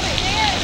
Come in.